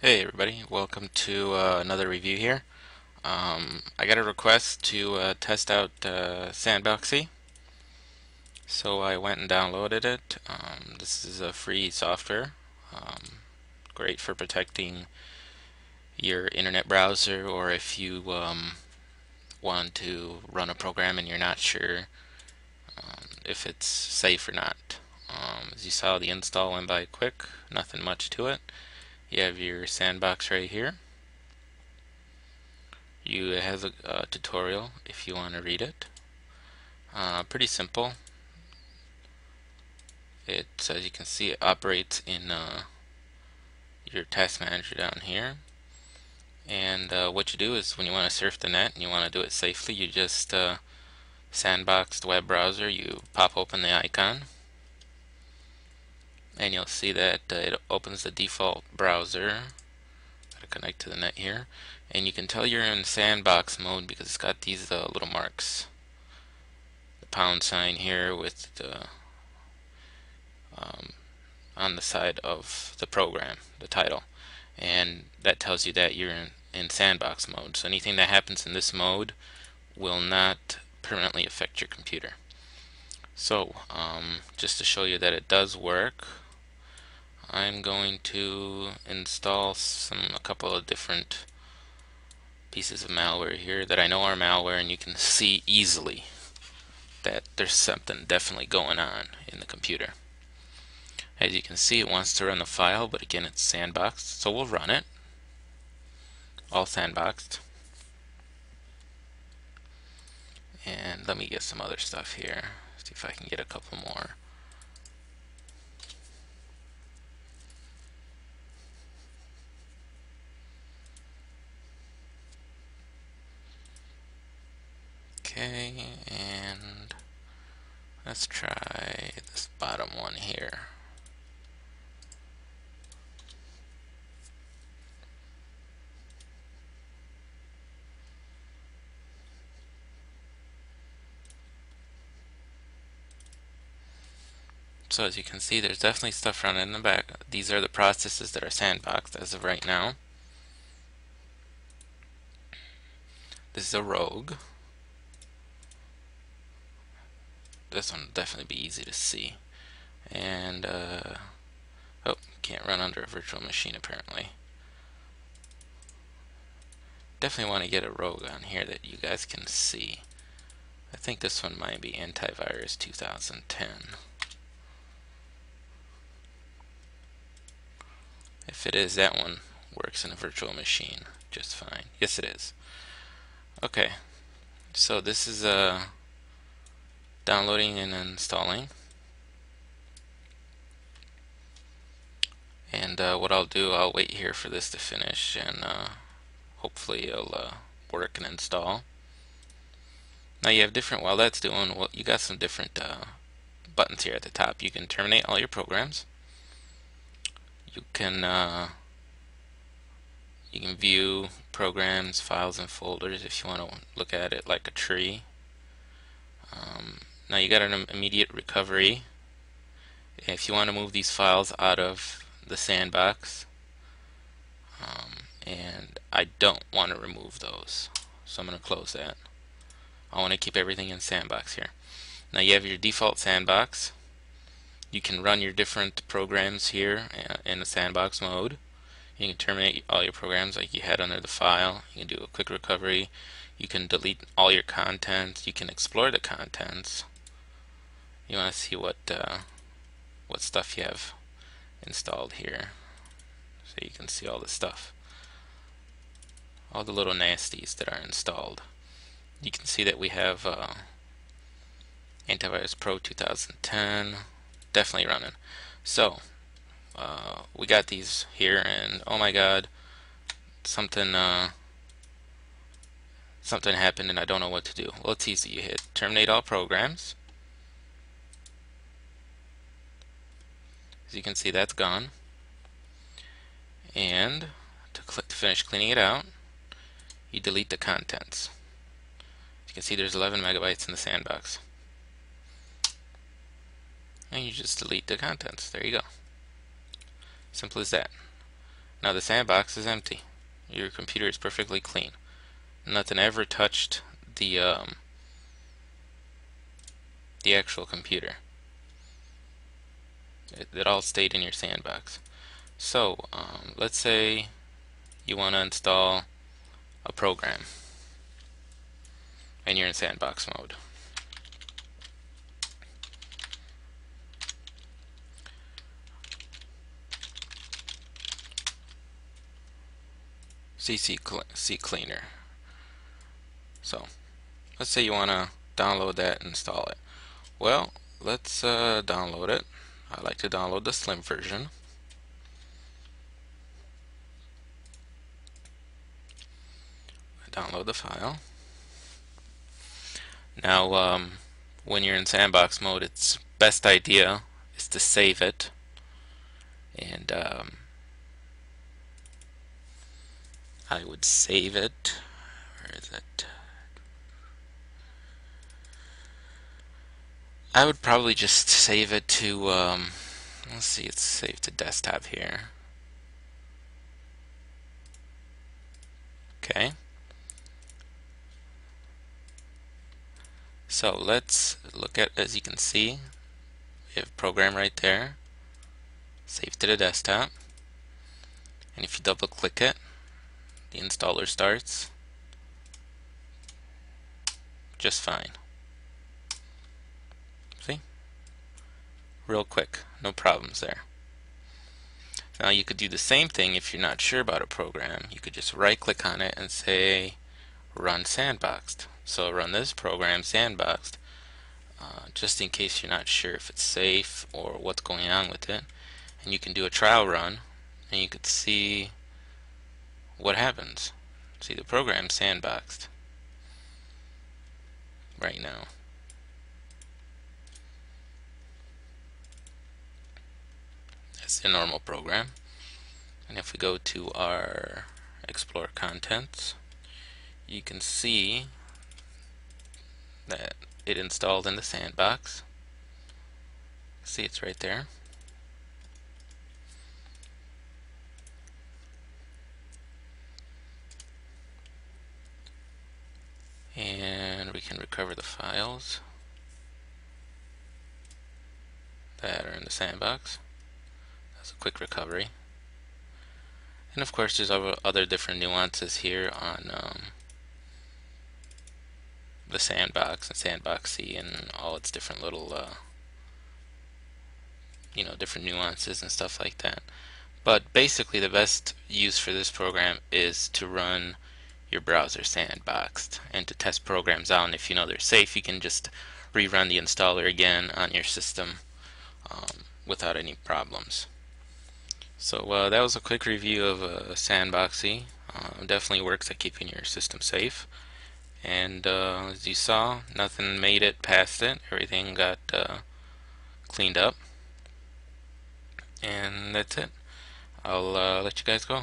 Hey everybody, welcome to uh, another review here. Um, I got a request to uh, test out uh, Sandboxie, so I went and downloaded it. Um, this is a free software, um, great for protecting your internet browser or if you um, want to run a program and you're not sure um, if it's safe or not. Um, as you saw, the install went by quick, nothing much to it. You have your sandbox right here. You have a, a tutorial if you want to read it. Uh, pretty simple. It, as you can see, it operates in uh, your task manager down here. And uh, what you do is when you want to surf the net and you want to do it safely, you just uh, sandbox the web browser, you pop open the icon and you'll see that uh, it opens the default browser. Gotta connect to the net here, and you can tell you're in sandbox mode because it's got these uh, little marks. The pound sign here with the um, on the side of the program, the title, and that tells you that you're in, in sandbox mode. So anything that happens in this mode will not permanently affect your computer. So um, just to show you that it does work, I'm going to install some a couple of different pieces of malware here that I know are malware and you can see easily that there's something definitely going on in the computer. As you can see it wants to run the file but again it's sandboxed so we'll run it. All sandboxed. And let me get some other stuff here see if I can get a couple more Okay, and let's try this bottom one here. So as you can see, there's definitely stuff running in the back. These are the processes that are sandboxed as of right now. This is a rogue. This one will definitely be easy to see. And, uh, oh, can't run under a virtual machine apparently. Definitely want to get a rogue on here that you guys can see. I think this one might be Antivirus 2010. If it is, that one works in a virtual machine just fine. Yes, it is. Okay, so this is a downloading and installing. And uh, what I'll do, I'll wait here for this to finish and uh, hopefully it'll uh, work and install. Now you have different, while that's doing, well, you got some different uh, buttons here at the top. You can terminate all your programs. You can uh, you can view programs, files, and folders if you want to look at it like a tree. Um, now you got an immediate recovery. If you want to move these files out of the sandbox, um, and I don't want to remove those, so I'm going to close that. I want to keep everything in sandbox here. Now you have your default sandbox. You can run your different programs here uh, in the sandbox mode. You can terminate all your programs like you had under the file. You can do a quick recovery. You can delete all your contents. You can explore the contents you want to see what uh, what stuff you have installed here? So you can see all the stuff. All the little nasties that are installed. You can see that we have uh, Antivirus Pro 2010 definitely running. So uh, we got these here and oh my god something uh, something happened and I don't know what to do. Well it's easy. You hit terminate all programs As you can see, that's gone. And to, to finish cleaning it out, you delete the contents. As you can see, there's 11 megabytes in the sandbox. And you just delete the contents. There you go. Simple as that. Now the sandbox is empty. Your computer is perfectly clean. Nothing ever touched the um, the actual computer. It, it all stayed in your sandbox. So um, let's say you want to install a program and you're in sandbox mode. CC Cleaner. So let's say you want to download that and install it. Well, let's uh, download it. I like to download the slim version. Download the file. Now, um, when you're in sandbox mode, its best idea is to save it. And um, I would save it. Where is it? I would probably just save it to, um, let's see, it's saved to desktop here. Okay. So let's look at, as you can see, we have program right there, saved to the desktop. And if you double click it, the installer starts just fine. Real quick. No problems there. Now you could do the same thing if you're not sure about a program. You could just right click on it and say run sandboxed. So run this program sandboxed uh, just in case you're not sure if it's safe or what's going on with it. And you can do a trial run and you could see what happens. See the program sandboxed right now. A normal program. And if we go to our Explore Contents, you can see that it installed in the sandbox. See, it's right there. And we can recover the files that are in the sandbox quick recovery. And of course there's other different nuances here on um, the sandbox and Sandboxie and all its different little uh, you know different nuances and stuff like that. But basically the best use for this program is to run your browser sandboxed and to test programs out and if you know they're safe you can just rerun the installer again on your system um, without any problems. So uh, that was a quick review of uh, Sandboxie. Uh, definitely works at keeping your system safe. And uh, as you saw, nothing made it past it. Everything got uh, cleaned up. And that's it. I'll uh, let you guys go.